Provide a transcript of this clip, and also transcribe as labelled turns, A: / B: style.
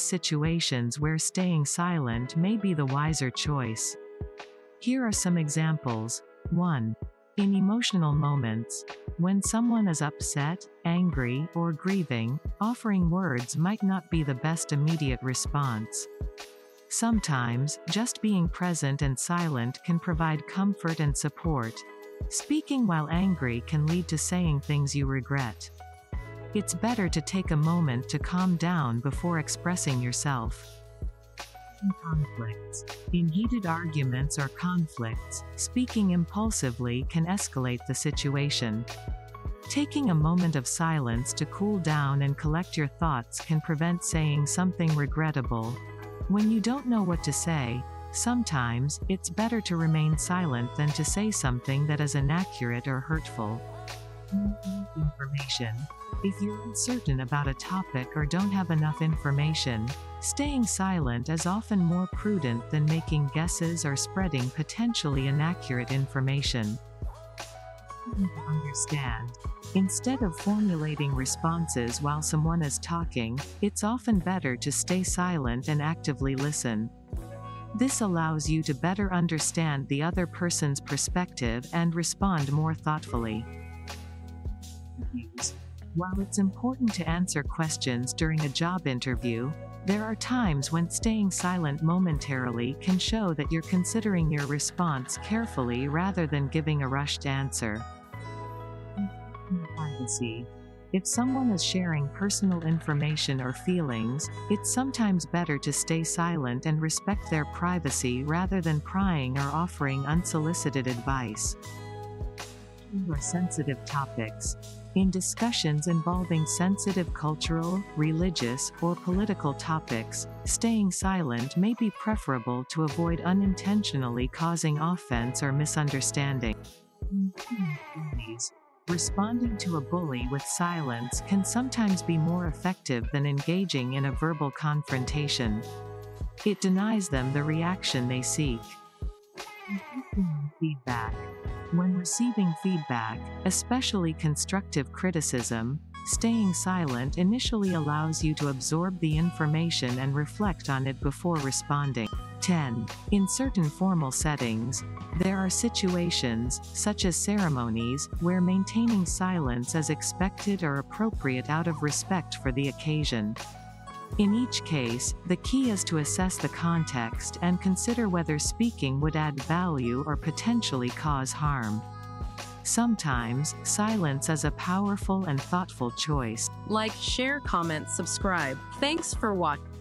A: situations where staying silent may be the wiser choice. Here are some examples. 1. In emotional moments, when someone is upset, angry, or grieving, offering words might not be the best immediate response. Sometimes, just being present and silent can provide comfort and support. Speaking while angry can lead to saying things you regret. It's better to take a moment to calm down before expressing yourself. Conflicts. In heated arguments or conflicts, speaking impulsively can escalate the situation. Taking a moment of silence to cool down and collect your thoughts can prevent saying something regrettable. When you don't know what to say, sometimes, it's better to remain silent than to say something that is inaccurate or hurtful. Information. If you're uncertain about a topic or don't have enough information, staying silent is often more prudent than making guesses or spreading potentially inaccurate information. Understand. Instead of formulating responses while someone is talking, it's often better to stay silent and actively listen. This allows you to better understand the other person's perspective and respond more thoughtfully. While it's important to answer questions during a job interview, there are times when staying silent momentarily can show that you're considering your response carefully rather than giving a rushed answer. Privacy. If someone is sharing personal information or feelings, it's sometimes better to stay silent and respect their privacy rather than prying or offering unsolicited advice. Or sensitive topics. In discussions involving sensitive cultural, religious, or political topics, staying silent may be preferable to avoid unintentionally causing offense or misunderstanding. Responding to a bully with silence can sometimes be more effective than engaging in a verbal confrontation. It denies them the reaction they seek. Feedback. When receiving feedback, especially constructive criticism, staying silent initially allows you to absorb the information and reflect on it before responding. 10. In certain formal settings, there are situations, such as ceremonies, where maintaining silence is expected or appropriate out of respect for the occasion. In each case, the key is to assess the context and consider whether speaking would add value or potentially cause harm. Sometimes, silence is a powerful and thoughtful choice.
B: Like, share, comment, subscribe. Thanks for watching.